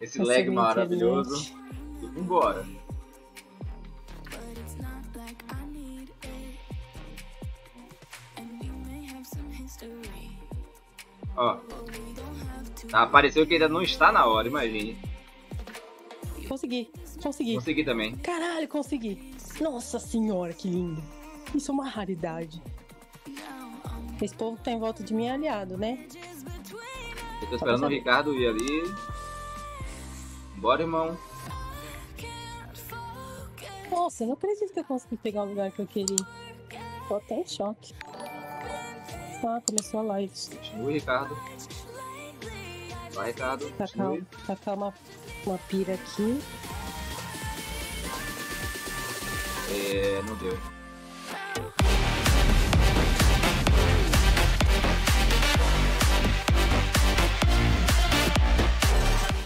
Esse lag maravilhoso. Vambora. Ó. Tá, apareceu que ainda não está na hora, imagine. Consegui, consegui. Consegui também. Caralho, consegui. Nossa senhora, que lindo. Isso é uma raridade. Esse povo tá em volta de mim aliado, né? Eu tô esperando o Ricardo ir ali. Bora, irmão. Nossa, eu não acredito que eu consegui pegar o lugar que eu queria. Tô até em choque. Ah, começou a live. Continue, Ricardo. Vai, Ricardo. Tacar, tacar uma, uma pira aqui. É, não deu.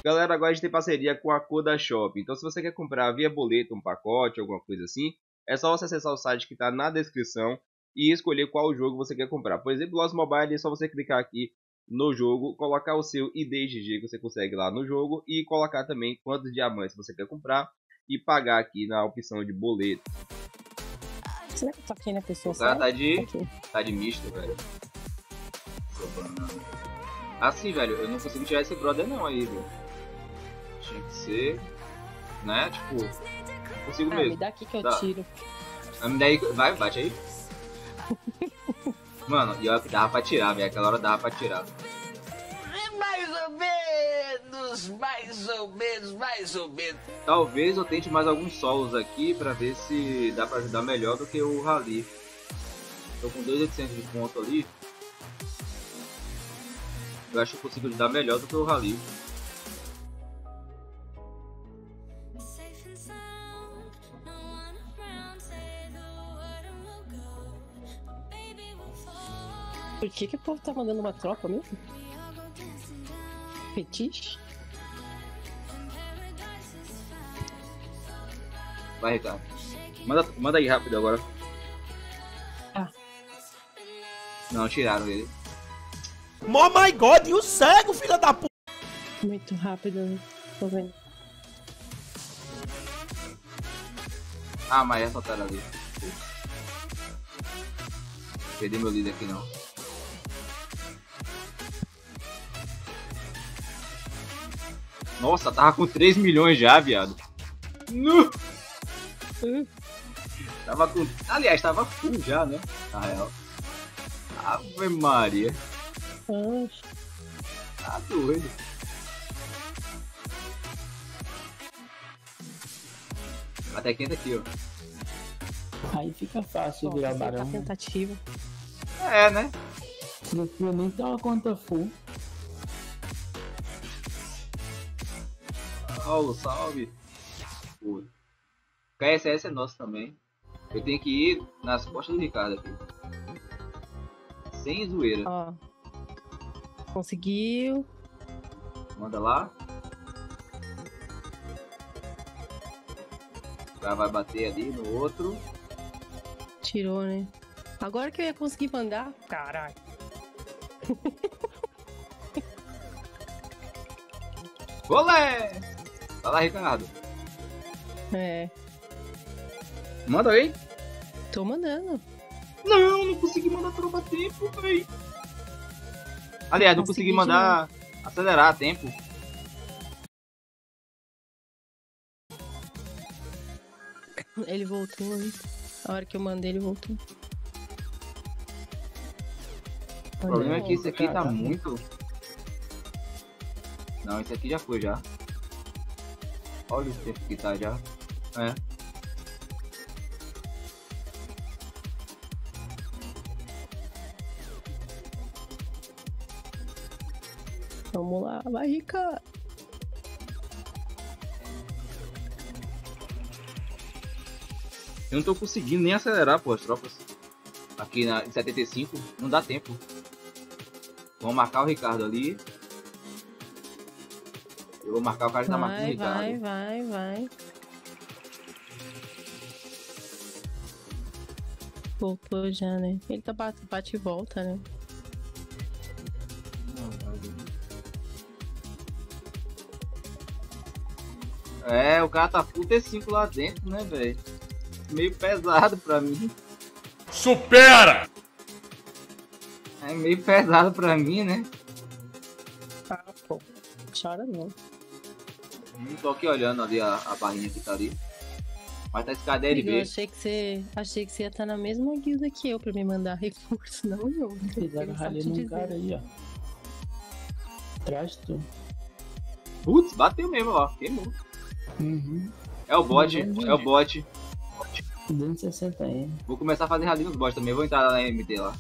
Galera, agora a gente tem parceria com a Coda Shop. Então, se você quer comprar via boleto um pacote, alguma coisa assim, é só você acessar o site que está na descrição e escolher qual jogo você quer comprar. Por exemplo, Lost Mobile é só você clicar aqui no jogo, colocar o seu ID GG que você consegue lá no jogo e colocar também quantos diamantes você quer comprar e pagar aqui na opção de boleto. Será que eu tô aqui na pessoa cara tá de, tá de misto, velho. Assim, velho, eu não consigo tirar esse brother não aí, velho. Tinha que ser. Né? Tipo. Consigo ah, mesmo. Me dá aqui que eu Dá. tiro. Ah, Me dá aí. Vai, bate aí. Mano, e ó, dava pra tirar, velho. Aquela hora dava pra tirar. Mais ou menos, mais ou menos, mais ou menos. Talvez eu tente mais alguns solos aqui pra ver se dá pra ajudar melhor do que o Rally. Tô com 2.800 de ponto ali. Eu acho que eu consigo ajudar melhor do que o Rally. Por que, que o povo tá mandando uma tropa mesmo? Fetiche? Vai, Ricardo. Manda, manda aí rápido agora. Ah. Não, tiraram ele. Oh my god, e o cego, filha da puta! Muito rápido, né? Tô vendo. Ah, mas essa tela ali. Perdi meu líder aqui não. Nossa, tava com 3 milhões já, viado. Nu! Tava com. Aliás, tava full já, né? Na real. Ave Maria. Tá doido. Até quente aqui, ó. Aí fica fácil ó, virar essa barão. tá tentativa. É, né? Prefiro nem ter uma conta full. Paulo, salve. Pô. KSS é nosso também. Eu tenho que ir nas costas do Ricardo aqui. Sem zoeira. Ó. Conseguiu. Manda lá. O cara vai bater ali no outro. Tirou, né? Agora que eu ia conseguir mandar. Caralho. Olé! Vai lá, Ricardo. É. Manda aí. Tô mandando. Não, não consegui mandar tropa a tempo, véi. Aliás, não consegui Consegui mandar acelerar a tempo. Ele voltou, hein? A hora que eu mandei, ele voltou. O problema é que esse aqui tá muito. Não, esse aqui já foi já. Olha o tempo que tá já. É. Vamos lá, vai, Ricardo. Eu não tô conseguindo nem acelerar, pô, as tropas. Aqui na, em 75, não dá tempo. Vamos marcar o Ricardo ali. Eu vou marcar o cara que tá Vai, Ricardo. vai, vai, vai. Voltou já, né? Ele tá bate, bate e volta, né? É, o cara tá full T5 lá dentro, né, velho? Meio pesado pra mim. Supera! É meio pesado pra mim, né? Ah, pô. Chora não. Hum, tô aqui olhando ali a, a barrinha que tá ali. Mas tá esse Eu KDLB. achei que você. Achei que você ia estar na mesma guilda que eu pra me mandar reforço, não eu. Eu rally te num cara aí, ó. Atrás de tu. Putz, bateu mesmo, ó. Queimou. Uhum. É o bot, é o bot. 260M. Vou começar a fazer rally nos bots também. Vou entrar lá na MT lá.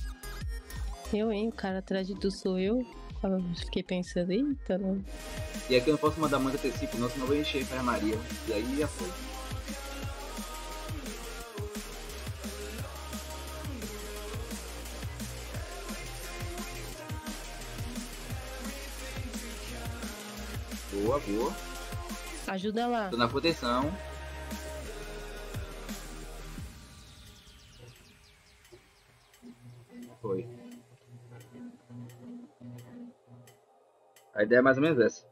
Eu, hein? O cara atrás de tu sou eu. Eu fiquei pensando, eita, não. E aqui eu não posso mandar muita T5 não, senão eu vou encher a enfermaria. E aí já foi. Boa, boa. Ajuda lá. Tô na proteção. A ideia é mais ou menos essa.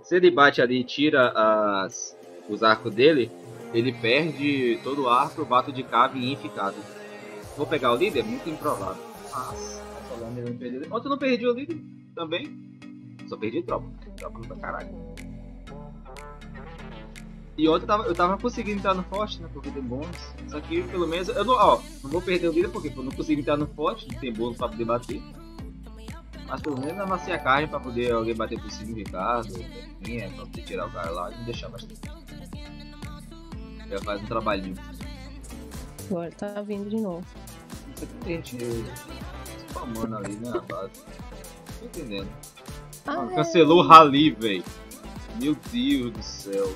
Se ele bate ali e tira as, os arcos dele, ele perde todo o arco, bato de cave e inficado. Vou pegar o líder? Muito improvável. Eu não. Ontem eu não perdi o líder também. Só perdi tropa. Tropa pra caralho. E ontem eu tava, eu tava conseguindo entrar no forte, né? Porque tem bônus. Só que pelo menos. Eu não, ó, não vou perder o líder porque eu não consigo entrar no forte, não tem bônus pra poder bater. Mas pelo menos amassei a carne pra poder alguém bater por cima de casa, minha, pra poder tirar o cara lá e não deixar mais tempo. Já faz um trabalhinho. Agora tá vindo de novo. Tem gente spamando ali, né, na base. Tô entendendo. Ah, Ah, cancelou o rally, velho. Meu Deus do céu.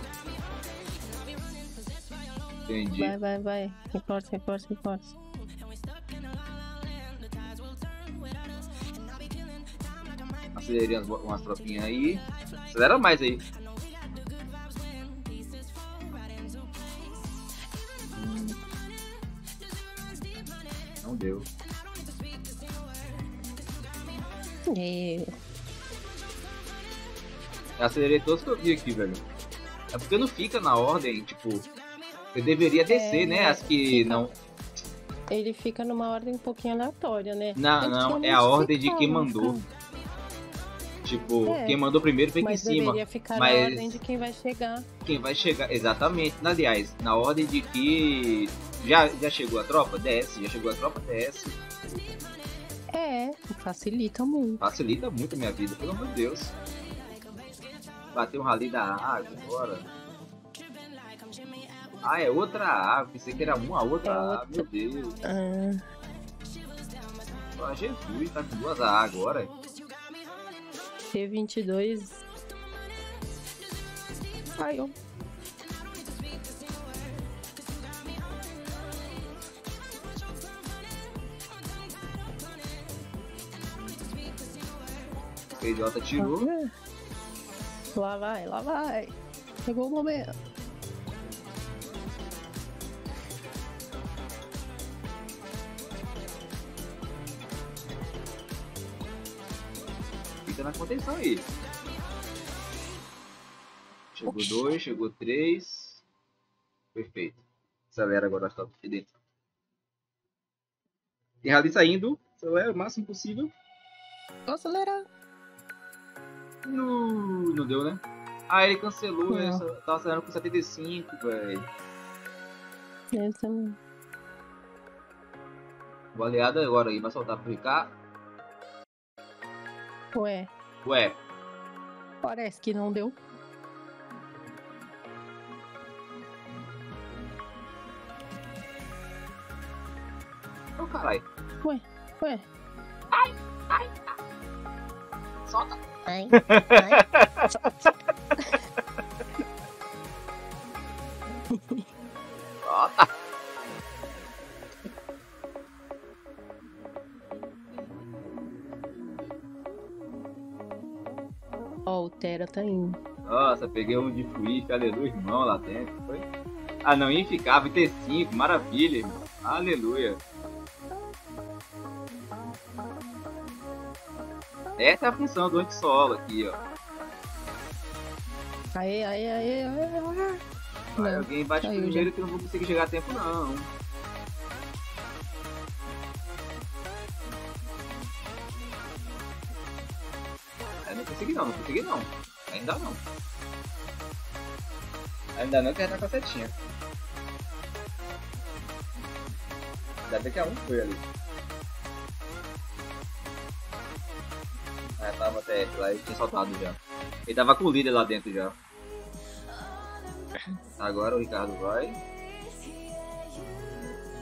Entendi. Vai, vai, vai. Reporta, reporta, reporta. Acelerei umas, umas tropinhas aí. Acelera mais aí. Hum. Não deu. Eu acelerei todos que eu vi aqui, velho. É porque não fica na ordem, tipo. Eu deveria descer, É, né? As que fica. não. Ele fica numa ordem um pouquinho aleatória, né? Não, não, é a ordem de quem mandou. Tipo, É. quem mandou primeiro fica em Mas cima. deveria ficar mas- na ordem de quem vai chegar. Quem vai chegar. Exatamente. Aliás, na ordem de que. Já, já chegou a tropa? Desce. Já chegou a tropa? Desce. É, facilita muito. Facilita muito a minha vida, pelo amor de Deus. Bater um rali da água agora. Ah, é outra água. Pensei que era uma outra É outra. Meu Deus. Ah, Só Jesus, tá com duas A agora. T22. Ai, ó. PJ tirou. Lá vai, lá vai. Chegou o momento. Contenção aí. Chegou dois, chegou três. Perfeito. Acelera agora tropas aqui dentro. Tem rally saindo. Acelera o máximo possível. Vou acelerar. No... Não deu, né? Ah, ele cancelou. Não. Só tava acelerando com 75, velho. Eu também. O aliado agora aí vai soltar pro Ricardo. Ué, Ué, parece que não deu. ô caralho. Ué. Solta. Ai, ai. Solta. Ó, tá indo. Nossa, peguei um de Fuif, aleluia, irmão, lá dentro. Foi? Ah, não, ficava em T5, maravilha, irmão. Aleluia. Essa é a função do anti-solo aqui, ó. Aê, aê, aê, aê, aê. Não, alguém bate caiu primeiro que eu não vou conseguir chegar a tempo, não. Eu não consegui não, não consegui não. Ainda não. Ainda não que tá com a setinha. Ainda bem que a um foi ali. Ah, tava até lá, ele tinha soltado já. Ele tava com o líder lá dentro já. Agora o Ricardo vai.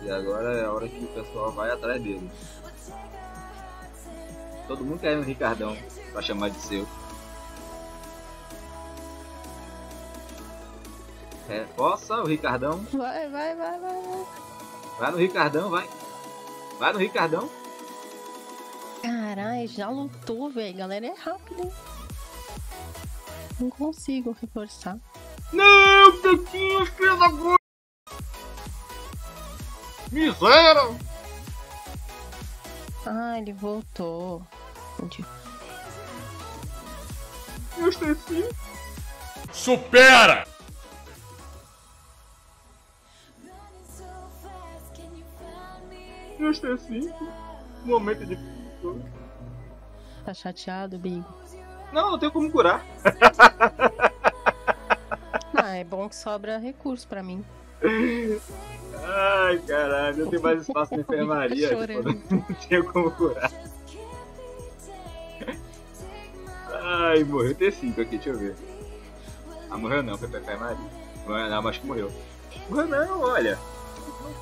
E agora é a hora que o pessoal vai atrás dele. Todo mundo quer um Ricardão pra chamar de seu. É, possa o Ricardão. Vai, vai, vai, vai, vai. Vai no Ricardão, vai. Vai no Ricardão. Caralho, já lutou, velho. Galera é rápida, hein? Não consigo reforçar. Não, Tequinho, filho da puta! Miséria! Ah, ele voltou. Entendi. Eu esqueci. Supera! Eu esqueci. Momento de. Tá chateado, Bigo? Não, não tenho como curar. Ah, é bom que sobra recurso pra mim. Ai, caralho, não tem mais espaço na enfermaria. Tipo, não tenho como curar. Ai, morreu T5 aqui, deixa eu ver. Ah, morreu não, foi pra enfermaria. Morreu não, acho que morreu. Morreu não, olha.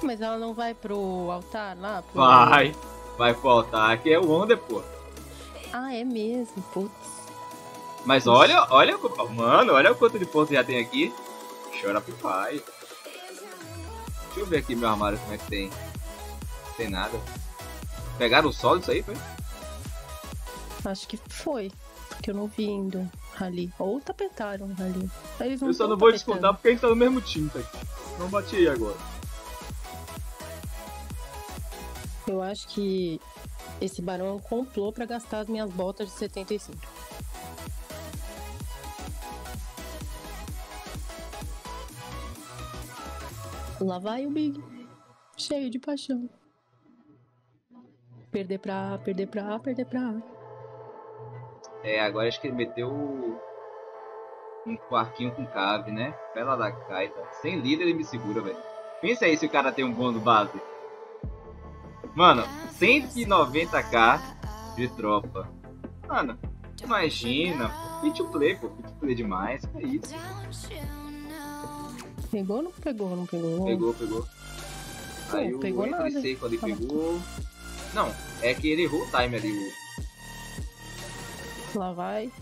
Mas ela não vai pro altar lá? Pro... Vai, vai faltar, que é o Wonder, pô. Ah, é mesmo. Putz. Mas olha, olha, o- mano, olha o quanto de pontos já tem aqui. Chora pro pai. Deixa eu ver aqui meu armário como é que tem. Tem nada. Pegaram o solo isso aí, foi? Acho que foi. Porque eu não vi indo ali. Ou tapetaram ali. Eu só não vou tapetando. descontar porque a gente tá no mesmo time, tá aqui. Não bati aí agora. Eu acho que esse barão é complô pra gastar as minhas botas de 75. Lá vai o Big. Cheio de paixão. Perder pra A, perder pra A, perder pra A. É, agora acho que ele meteu um quarquinho com cave, né? Pela da Kaita. Sem líder ele me segura, velho. Pensa aí se o cara tem um bônus base. Mano, 190k de tropa. Mano, imagina. Fit to play, pô. Fit to play demais. Que isso? Pegou ou não pegou? Não pegou? Pegou, pegou. Aí o pegou Entry nada. Seiko ali pegou. Não, é que ele errou o time ali. Lá vai.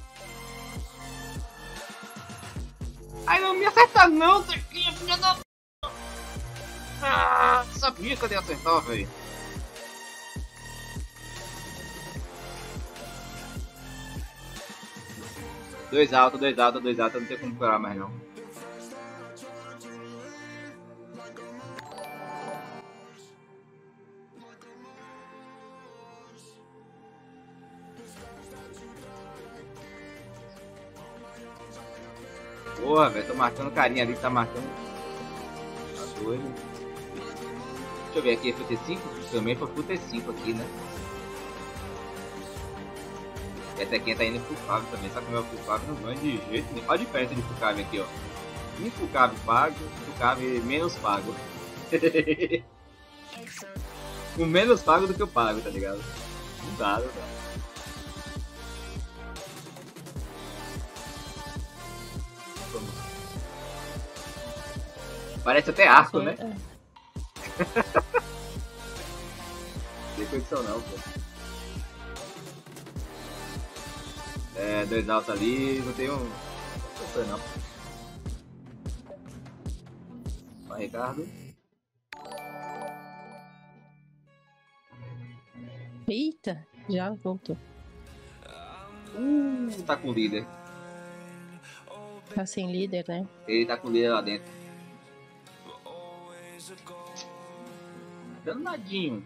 Ai, não me acerta não, Tequinha, filha da... Ah, sabia que eu ia acertar, velho. Dois altos, dois altos, dois altos, não tem como curar mais não. Porra, velho, tô marcando carinha ali que tá marcando. Doido. Deixa eu ver aqui, FT5? Também foi pro T5 aqui, né? E até quem tá indo pro Fábio também, só que o meu pro Fábio não ganha de jeito nenhum. Olha a diferença de Fucave aqui, ó. Um Fucave pago, Fucave menos pago. o menos pago do que eu pago, tá ligado? Não dá, não dá. Parece até arco, né? É. Tem condição não, pô. É, dois altos ali, não tem um. Não. Vai, Ricardo. Eita, já voltou. Uh, tá com o líder. Tá sem líder, né? Ele tá com o líder lá dentro. Danadinho.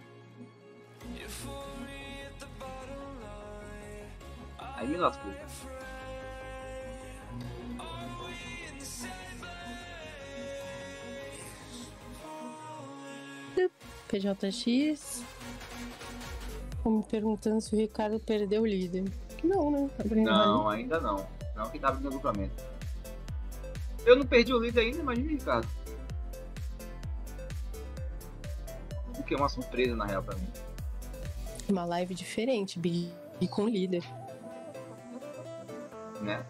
Aí lascou. Tipo, PJX me perguntando se o Ricardo perdeu o líder. Não, né? Tá não, ali. ainda não. Não que estava abrindo agrupamento. Eu não perdi o líder ainda, imagina o Ricardo. O que é uma surpresa na real pra mim. Uma live diferente, Big com líder né?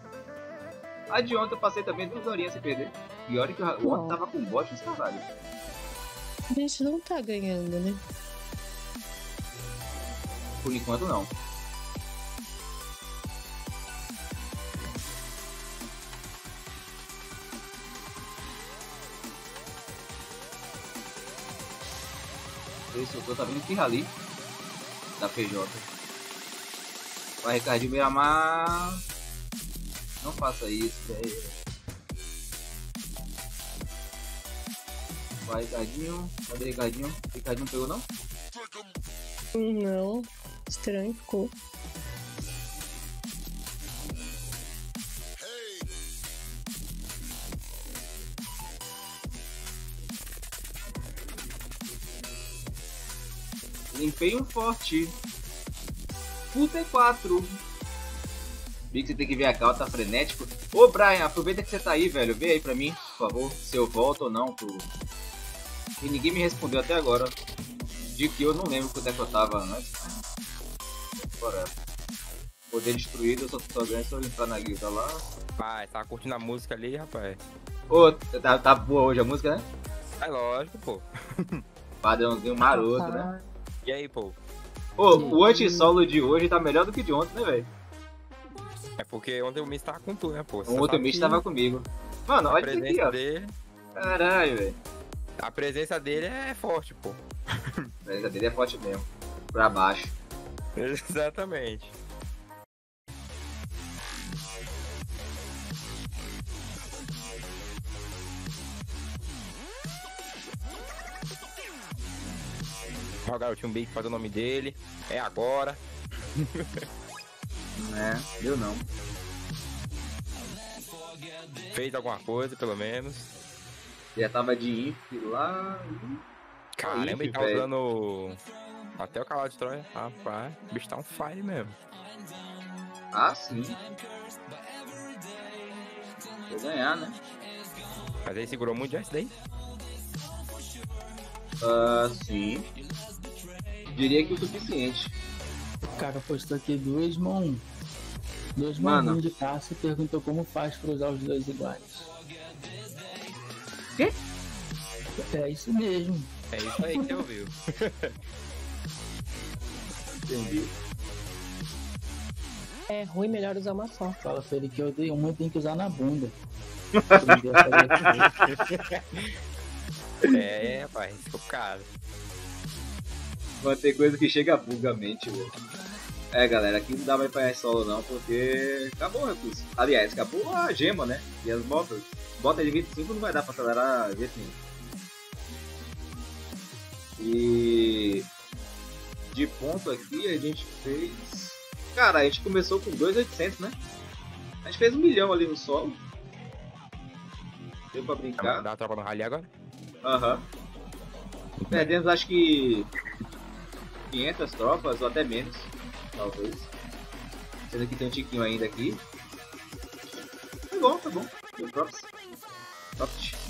A de ontem eu passei também duas horinhas sem perder. E olha que o Uau. tava com bot nos caralho. A gente não tá ganhando, né? Por enquanto não. Esse eu tô tá vendo que rali da PJ. Vai Ricardinho Miramar. Não faça isso, velho. Vai Ricardinho. Cadê Ricardinho? Ricardinho pegou não? Não. Estranho ficou. Limpei um forte. Full T4. Vi que você tem que ver a cal, tá frenético. Ô Brian, aproveita que você tá aí, velho. Vê aí pra mim, por favor, se eu volto ou não. Pro... E ninguém me respondeu até agora. De que eu não lembro quanto é que eu tava antes. Bora. Poder destruído, eu só, só ganho se eu entrar na guilda lá. Pai, tava curtindo a música ali, rapaz. Ô, tá, tá boa hoje a música, né? É lógico, pô. Padrãozinho maroto, né? E aí, pô? Ô, o anti-solo de hoje tá melhor do que de ontem, né, velho? É porque ontem o Miss tava com tu, né, pô? Você O sabe Mitch que tava comigo. Mano, olha isso aqui, presença ó. dele. Caralho, velho. A presença dele é forte, pô. A presença dele é forte mesmo. Pra baixo. Exatamente. Ó, o garotinho Big fazer o nome dele. É agora. Né? Eu não. Fez alguma coisa, pelo menos. Já tava de inf lá. Caramba, ele tá usando até o cavalo de Troia. Rapaz, o bicho tá um fire mesmo. Ah, sim. Vou ganhar, né? Mas ele segurou muito já isso daí. Ah, sim. Diria que o suficiente. O cara postou aqui duas mãos. Dois Mano. mãos de caça e perguntou como faz pra usar os dois iguais. Quê? É isso mesmo. É isso aí que você ouviu. Entendi. É ruim, melhor usar uma só. Fala pra ele que eu dei uma e tem que usar na bunda. É, rapaz, ficou caro. Vai ter coisa que chega a buga a mente, louco. É, galera, aqui não dá mais pra ir solo não, porque acabou o recurso. Aliás, acabou a gema, né? E as botas. Bota de 25 não vai dar pra acelerar jeito nenhum. E de ponto aqui a gente fez. Cara, a gente começou com 2,800, né? A gente fez um milhão ali no solo. Deu pra brincar. dá uma tropa no rally agora? Aham. Perdemos acho que 500 tropas ou até menos, talvez. Sendo que tem um tiquinho ainda aqui. Tá bom, tá bom. Deu props. Props.